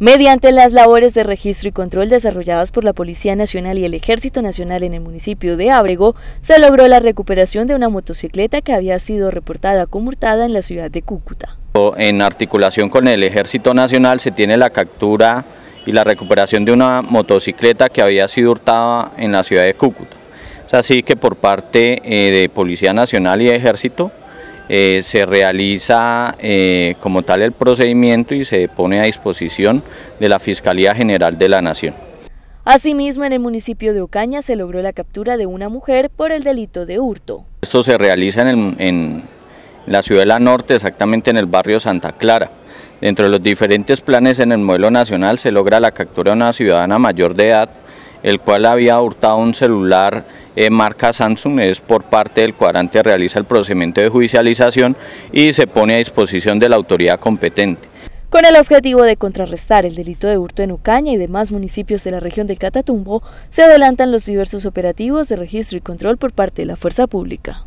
Mediante las labores de registro y control desarrolladas por la Policía Nacional y el Ejército Nacional en el municipio de Ábrego, se logró la recuperación de una motocicleta que había sido reportada como hurtada en la ciudad de Cúcuta. En articulación con el Ejército Nacional se tiene la captura y la recuperación de una motocicleta que había sido hurtada en la ciudad de Cúcuta. Es así que por parte eh, de Policía Nacional y Ejército eh, se realiza eh, como tal el procedimiento y se pone a disposición de la Fiscalía General de la Nación. Asimismo, en el municipio de Ocaña se logró la captura de una mujer por el delito de hurto. Esto se realiza en, en la ciudad de la Norte, exactamente en el barrio Santa Clara. Dentro de los diferentes planes en el modelo nacional se logra la captura de una ciudadana mayor de edad el cual había hurtado un celular eh, marca Samsung, es por parte del cuadrante realiza el procedimiento de judicialización y se pone a disposición de la autoridad competente. Con el objetivo de contrarrestar el delito de hurto en Ucaña y demás municipios de la región del Catatumbo, se adelantan los diversos operativos de registro y control por parte de la fuerza pública.